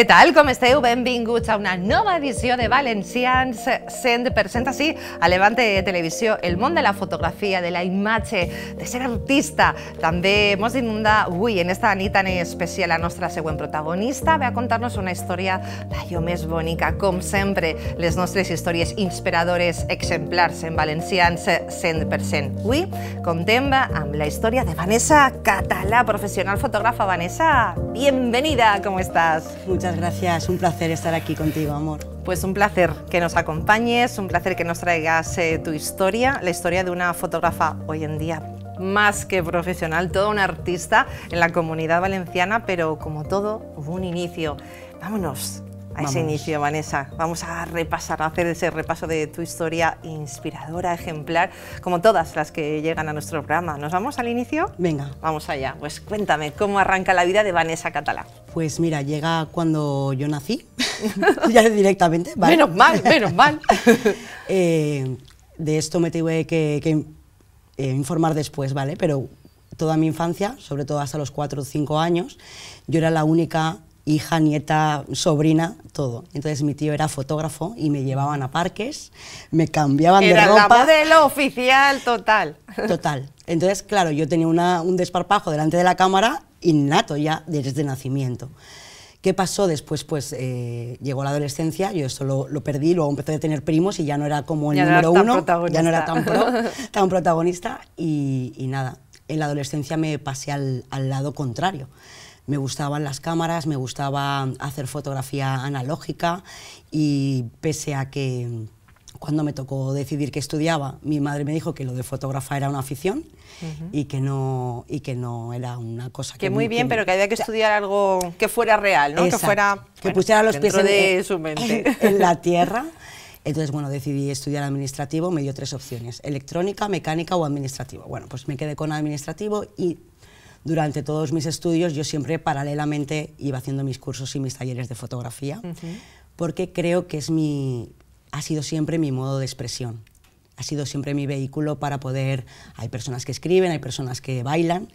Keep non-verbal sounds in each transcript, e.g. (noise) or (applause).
Què tal, com esteu? Benvinguts a una nova edició de Valencians 100% així a Levante Televisió, el món de la fotografia, de la imatge, de ser artista. També mos inunda avui, en esta nit tan especial, la nostra següent protagonista ve a contar-nos una història d'allò més bonica, com sempre, les nostres històries inspiradores, exemplars en Valencians 100%. Avui contem amb la història de Vanessa Català, professional fotògrafa. Vanessa, bienvenida, com estàs? Muchas gracias, un placer estar aquí contigo, amor. Pues un placer que nos acompañes, un placer que nos traigas eh, tu historia, la historia de una fotógrafa hoy en día más que profesional, toda una artista en la comunidad valenciana, pero como todo, hubo un inicio. Vámonos a ese inicio, Vanessa. Vamos a repasar, a hacer ese repaso de tu historia inspiradora, ejemplar, como todas las que llegan a nuestro programa. ¿Nos vamos al inicio? Venga. Vamos allá. Pues cuéntame, ¿cómo arranca la vida de Vanessa Catalá? Pues mira, llega cuando yo nací, (laughs) ya directamente. ¿vale? Menos mal, menos mal. (laughs) Eh, de esto me tuve que, que eh, informar después, ¿vale? Pero toda mi infancia, sobre todo hasta los 4 o 5 años, yo era la única hija, nieta, sobrina, todo. Entonces mi tío era fotógrafo y me llevaban a parques, me cambiaban Era de ropa. la modelo oficial total. Total. Entonces, claro, yo tenía una- un desparpajo delante de la cámara innato ya desde nacimiento. ¿Qué pasó después? Pues eh, llegó la adolescencia, yo esto lo, lo perdí, luego empecé a tener primos y ya no era como el Ya no número tan uno, ya no era tan, pro, protagonista. (laughs) tan protagonista y, y nada, en la adolescencia me pasé al, al lado contrario. Me gustaban las cámaras, me gustaba hacer fotografía analógica y pese a que cuando me tocó decidir qué estudiaba, mi madre me dijo que lo de fotógrafa era una afición y, que no, y que no era una cosa que... Que muy bien, pero que había que estudiar algo que fuera real, ¿no? Que Exacto. fuera que bueno, pusiera los pies en, de en- su mente. en la (laughs) tierra. Entonces, bueno, decidí estudiar administrativo, me dio tres opciones, electrónica, mecánica o administrativo. Bueno, pues me quedé con administrativo y durante todos mis estudios yo siempre paralelamente iba haciendo mis cursos y mis talleres de fotografía, porque creo que es mi, ha sido siempre mi modo de expresión. Ha sido siempre mi vehículo para poder... Hay personas que escriben, hay personas que bailan,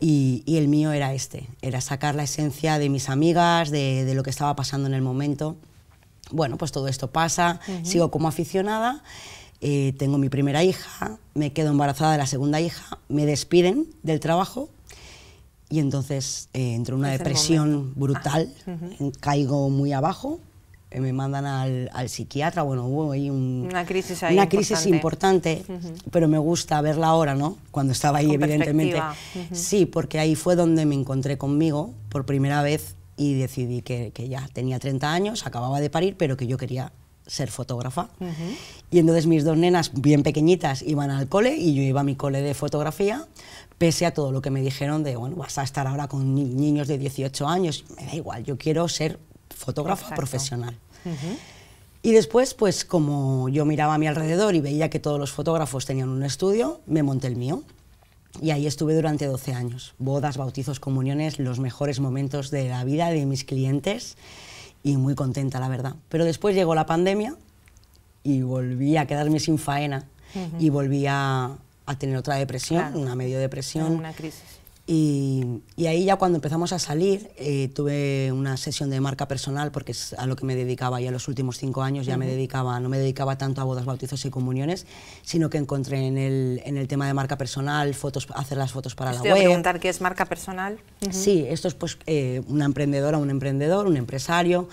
y, y el mío era este, era sacar la esencia de mis amigas, de, de lo que estaba pasando en el momento. Bueno, pues todo esto pasa, sigo como aficionada, eh, tengo mi primera hija, me quedo embarazada de la segunda hija, me despiden del trabajo y entonces eh, entro en una depresión brutal, en- caigo muy abajo, eh, me mandan al, al psiquiatra, bueno, hubo ahí un- Una crisis ahí una crisis importante. importante, pero me gusta verla ahora, ¿no? Cuando estaba ahí, Con evidentemente. perspectiva. Ujú. Sí, porque ahí fue donde me encontré conmigo por primera vez y decidí que, que ya tenía 30 años, acababa de parir, pero que yo quería ser fotógrafa. Y entonces mis dos nenas, bien pequeñitas, iban al cole y yo iba a mi cole de fotografía, pese a todo lo que me dijeron de, bueno, vas a estar ahora con ni- niños de 18 años, me da igual, yo quiero ser fotógrafa Exacto. profesional. Y después, pues como yo miraba a mi alrededor y veía que todos los fotógrafos tenían un estudio, me monté el mío. Y ahí estuve durante 12 años. Bodas, bautizos, comuniones, los mejores momentos de la vida de mis clientes y muy contenta, la verdad. Pero después llegó la pandemia y volví a quedarme sin faena y volví a, a tener otra depresión, Claro. una medio depresión. Una crisis. Y, y ahí ya cuando empezamos a salir, eh, tuve una sesión de marca personal, porque es a lo que me dedicaba ya los últimos cinco años, ya me dedicaba, no me dedicaba tanto a bodas, bautizos y comuniones, sino que encontré en el, en el tema de marca personal, fotos, hacer las fotos para Estoy la web. preguntar qué es marca personal. Sí, esto es pues eh, una emprendedora, un emprendedor, un empresario.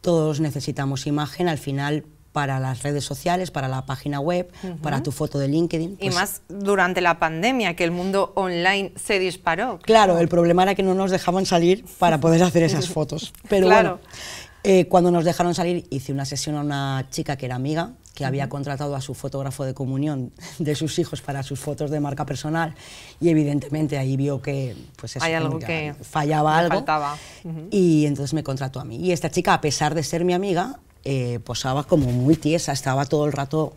Todos necesitamos imagen al final para las redes sociales, para la página web, para tu foto de LinkedIn. Y pues, más durante la pandemia, que el mundo online se disparó. Claro, el problema era que no nos dejaban salir para poder hacer esas (laughs) fotos. Pero Claro. bueno, eh, cuando nos dejaron salir hice una sesión a una chica que era amiga, que había contratado a su fotógrafo de comunión (laughs) de sus hijos para sus fotos de marca personal y evidentemente ahí vio que pues eso, Hay algo que fallaba algo faltaba. y entonces me contrató a mí. Y esta chica, a pesar de ser mi amiga, eh, posaba como muy tiesa, estaba todo el rato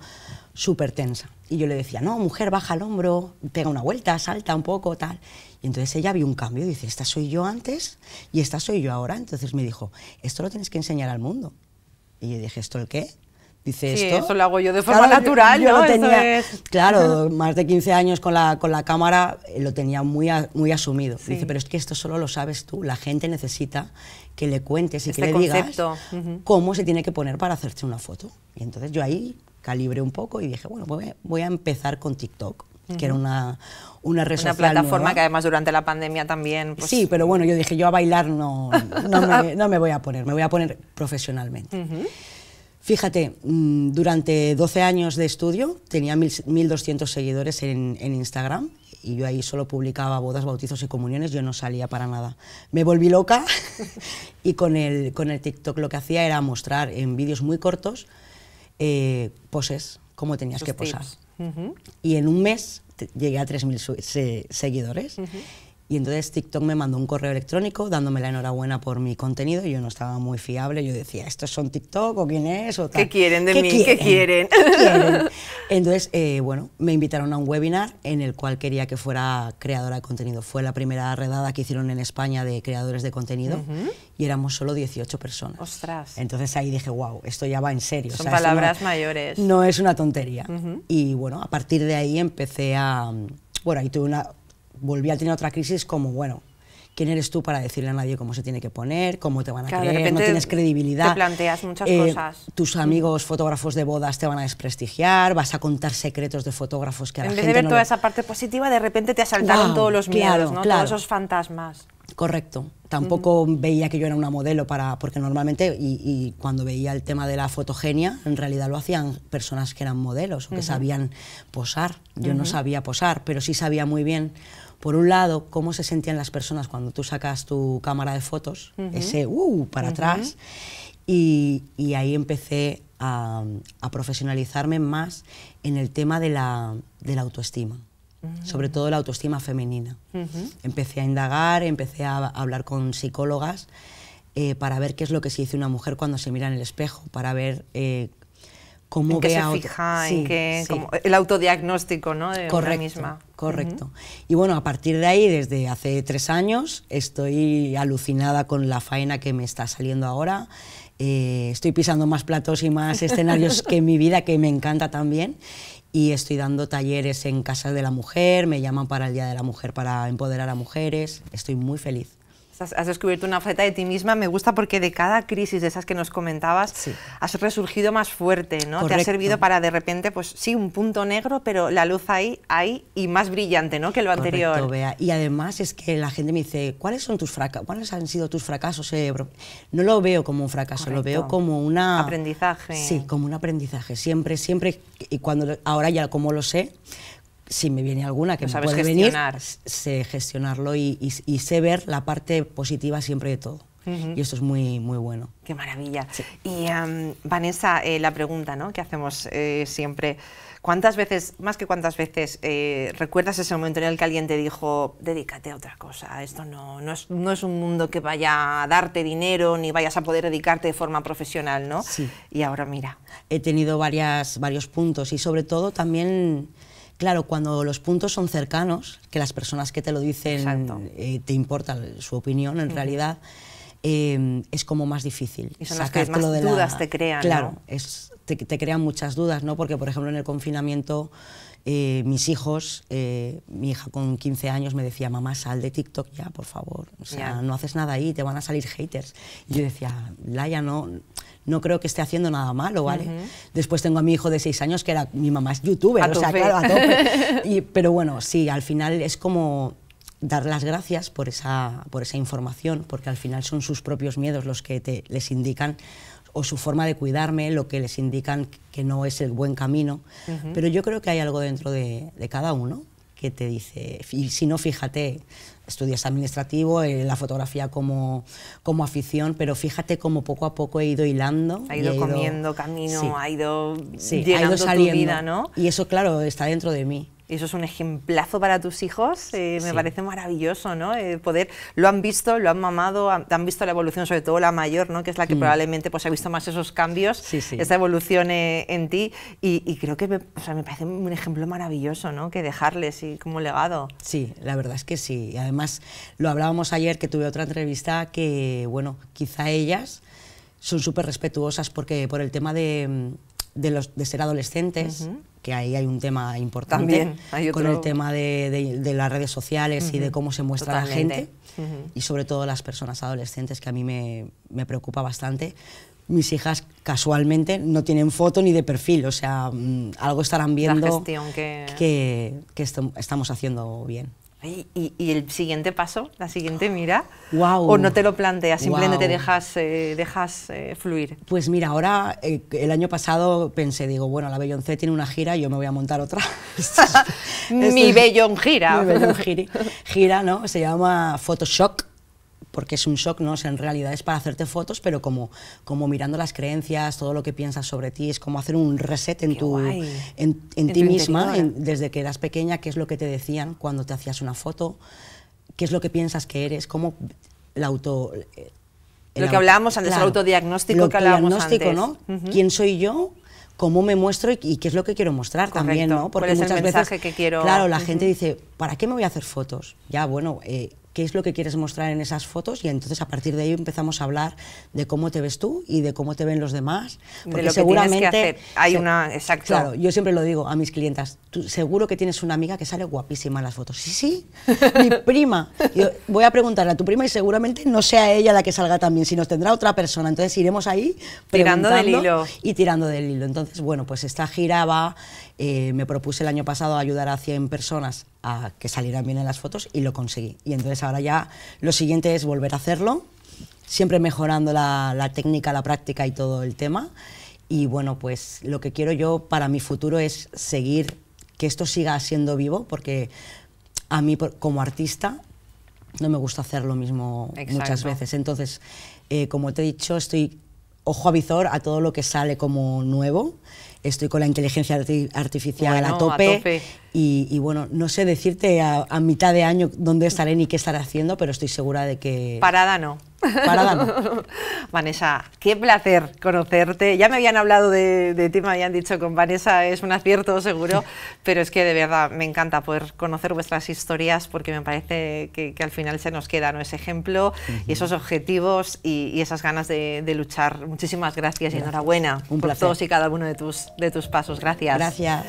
súper tensa. Y yo le decía, no, mujer, baja el hombro, pega una vuelta, salta un poco, tal. Y entonces ella vio un cambio dice, esta soy yo antes y esta soy yo ahora. Entonces me dijo, esto lo tienes que enseñar al mundo. Y yo dije, ¿esto el qué? Dice Sí, esto. eso lo hago yo de forma natural, yo ¿no? lo Eso tenía, es- Claro, más de 15 años con la, con la cámara eh, lo tenía muy, a- muy asumido. Sí. Dice, pero es que esto solo lo sabes tú. La gente necesita que le cuentes y Este que le concepto, digas cómo se tiene que poner para hacerse una foto. Y entonces yo ahí calibré un poco y dije, bueno, voy a, voy a empezar con TikTok, que era una, una red Una social plataforma nueva. que además durante la pandemia también... Pues, Sí, pero bueno, yo dije, yo a bailar no, no, (laughs) me, no me voy a poner, me voy a poner profesionalmente. Fíjate, mm, durante 12 años de estudio tenía mil- 1.200 seguidores en, en Instagram y yo ahí solo publicaba bodas, bautizos y comuniones, yo no salía para nada. Me volví loca (laughs) y con el, con el TikTok lo que hacía era mostrar en vídeos muy cortos eh, poses, cómo tenías que posar. tips. Ujú. Y en un mes llegué a 3.000 su- se- seguidores. Y entonces TikTok me mandó un correo electrónico dándome la enhorabuena por mi contenido. y Yo no estaba muy fiable. Yo decía, ¿estos son TikTok o quién es? O tal. ¿Qué quieren de mí? ¿Qué quieren? ¿Qué quieren? (laughs) Entonces, eh, bueno, me invitaron a un webinar en el cual quería que fuera creadora de contenido. Fue la primera redada que hicieron en España de creadores de contenido y éramos solo 18 personas. Ostras. Entonces ahí dije, wow, esto ya va en serio. Son o sea, esto palabras no- mayores. No es una tontería. Y bueno, a partir de ahí empecé a... Bueno, ahí tuve una... Volví a tener otra crisis como, bueno, ¿quién eres tú para decirle a nadie cómo se tiene que poner? ¿Cómo te van a Claro, de creer? No tienes credibilidad. te planteas muchas Eh, cosas. Tus amigos fotógrafos de bodas te van a desprestigiar, vas a contar secretos de fotógrafos que a la En vez gente de ver no toda le- esa parte positiva, de repente te asaltaron todos los miedos, claro, ¿no? claro. Todos esos fantasmas. Correcto. Tampoco veía que yo era una modelo para. Porque normalmente, y, y cuando veía el tema de la fotogenia, en realidad lo hacían personas que eran modelos o que sabían posar. Yo no sabía posar, pero sí sabía muy bien, por un lado, cómo se sentían las personas cuando tú sacas tu cámara de fotos, ese uh para atrás. Y, y ahí empecé a, a profesionalizarme más en el tema de la, de la autoestima sobre todo la autoestima femenina. Empecé a indagar, empecé a, a hablar con psicólogas eh, para ver qué es lo que se dice una mujer cuando se mira en el espejo, para ver eh, cómo ¿En qué ve se a otro- fija? Sí, el autodiagnóstico, ¿no? De Correcto, misma. correcto. Y bueno, a partir de ahí, desde hace tres años, estoy alucinada con la faena que me está saliendo ahora. Eh, estoy pisando más platos y más (laughs) escenarios que en mi vida, que me encanta también. Y estoy dando talleres en casas de la mujer, me llaman para el Día de la Mujer para empoderar a mujeres. Estoy muy feliz. Has, descubierto una faceta de ti misma. Me gusta porque de cada crisis de esas que nos comentabas, Sí. has resurgido más fuerte, ¿no? Te ha servido para de repente, pues sí, un punto negro, pero la luz ahí, ahí y más brillante, ¿no? Que lo anterior. Bea. Y además es que la gente me dice, ¿cuáles son tus fracasos? ¿Cuáles han sido tus fracasos? eh, bro?". No lo veo como un fracaso, lo veo como una Aprendizaje. Sí, como un aprendizaje. Siempre, siempre. Y cuando ahora ya como lo sé, si me viene alguna que me puede gestionar. venir, sé gestionarlo y, y- y sé ver la parte positiva siempre de todo. Y esto es muy, muy bueno. Qué maravilla. Y em, Vanessa, eh, la pregunta ¿no? que hacemos eh, siempre, ¿cuántas veces, más que cuántas veces, eh, recuerdas ese momento en el que alguien te dijo, dedícate a otra cosa, esto no, no, es, no es un mundo que vaya a darte dinero ni vayas a poder dedicarte de forma profesional, ¿no? Sí. Y ahora mira, he tenido varias, varios puntos y sobre todo también, claro, cuando los puntos son cercanos, que las personas que te lo dicen eh, te importa su opinión, en realidad eh, es como más difícil. Y son las que más de la- dudas te crean, Claro, ¿no? es, te, te crean muchas dudas, ¿no? Porque, por ejemplo, en el confinamiento, eh, mis hijos, eh, mi hija con 15 años me decía, mamá, sal de TikTok ya, por favor. O sea, no haces nada ahí, te van a salir haters. Y yo decía, Laia, no, no creo que esté haciendo nada malo, ¿vale? Después tengo a mi hijo de 6 años que era, mi mamá es youtuber, A o sea, claro, a tope. (laughs) Y- pero bueno, sí, al final es como dar las gracias por esa, por esa información, porque al final son sus propios miedos los que te, les indican o su forma de cuidarme, lo que les indican que no es el buen camino. Pero yo creo que hay algo dentro de, de cada uno que te dice, y si no, fíjate, estudias administrativo, eh, la fotografía como, como afición, pero fíjate cómo poco a poco he ido hilando. ha ido comiendo camino, Sí. ha ido Sí, ha llenando ido saliendo. tu vida, ¿no? Y eso, claro, está dentro de mí. Y eso es un ejemplazo para tus hijos, eh, me Sí. parece maravilloso, ¿no? Eh, poder, lo han visto, lo han mamado, han, han visto la evolución, sobre todo la mayor, ¿no? Que es la que probablemente pues, ha visto más esos cambios, Mm. Sí, sí. esa evolución eh, en ti. Y, y creo que me, o sea, me parece un ejemplo maravilloso, ¿no? Que dejarles y como legado. Sí, la verdad es que sí. Y además, lo hablábamos ayer que tuve otra entrevista que, bueno, quizá ellas son súper respetuosas porque por el tema de, de, los, de ser adolescentes, que ahí hay un tema importante, También hay con el tema de, de- de las redes sociales y de cómo se muestra la gente, y sobre todo las personas adolescentes, que a mí me, me preocupa bastante. Mis hijas casualmente no tienen foto ni de perfil, o sea, mm, algo estarán viendo que- que, estamos haciendo bien. ¿Y, y- y el siguiente paso, la siguiente mira? ¿O no te lo planteas, simplemente te dejas, eh, dejas eh, fluir? Pues mira, ahora eh, el año pasado pensé, digo, bueno, la Beyoncé tiene una gira, yo me voy a montar otra. (laughs) Esto es- esto Mi Bellón gira. Mi gira, ¿no? Se llama Photoshop, porque es un shock, ¿no? O sea, en realidad es para hacerte fotos, pero como, como mirando las creencias, todo lo que piensas sobre ti, es como hacer un reset en, Qué tu, guay. en, en En ti misma, en- desde que eras pequeña, qué es lo que te decían cuando te hacías una foto, qué es lo que piensas que eres, cómo la auto... Lo el que hablábamos antes, el autodiagnóstico lo que hablábamos diagnóstico, antes. ¿no? Ujú. ¿Quién soy yo? ¿Cómo me muestro y, y qué es lo que quiero mostrar también, no? ¿Cuál es el muchas mensaje veces, que quiero? Claro, la gente dice, ¿para qué me voy a hacer fotos? Ya, bueno, eh, ¿qué es lo que quieres mostrar en esas fotos? Y entonces a partir de ahí empezamos a hablar de cómo te ves tú y de cómo te ven los demás. De lo que tienes que hacer. Hay una- exacto. Claro, yo siempre lo digo a mis clientas, tú seguro que tienes una amiga que sale guapísima en las fotos. Sí, sí, (laughs) mi prima. Yo voy a preguntarle a tu prima y seguramente no sea ella la que salga también, sino tendrá otra persona. Entonces iremos ahí Tirando del preguntando hilo. y tirando del hilo. Entonces, bueno, pues esta gira va, eh, me propuse el año pasado ayudar a 100 personas a que salieran bien en las fotos y lo conseguí. Y entonces ahora ya lo siguiente es volver a hacerlo, siempre mejorando la, la técnica, la práctica y todo el tema. Y bueno, pues lo que quiero yo para mi futuro es seguir, que esto siga siendo vivo, porque a mí como artista no me gusta hacer lo mismo muchas veces. Entonces, eh, como te he dicho, estoy ojo a visor a todo lo que sale como nuevo. Estoy con la inteligencia arti- artificial Bueno, a, a tope, tope. Y, y bueno, no sé decirte a, a mitad de año dónde estaré ni qué estaré haciendo, pero estoy segura de que... Parada no. (laughs) Vanessa, qué placer conocerte. Ya me habían hablado de, de ti, me habían dicho con Vanessa es un acierto seguro, (laughs) pero es que de verdad me encanta poder conocer vuestras historias porque me parece que, que al final se nos queda ¿no? ese ejemplo y esos objetivos y, y esas ganas de, de luchar. Muchísimas gracias, y enhorabuena Un por todos y cada uno de tus, de tus pasos. Gracias. Gracias.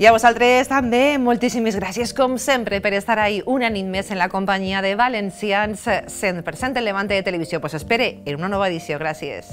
I a vosaltres també moltíssimes gràcies, com sempre, per estar ahí una nit més en la companyia de Valencians 100% en Levante de Televisió. Pues espere en una nova edició. Gràcies.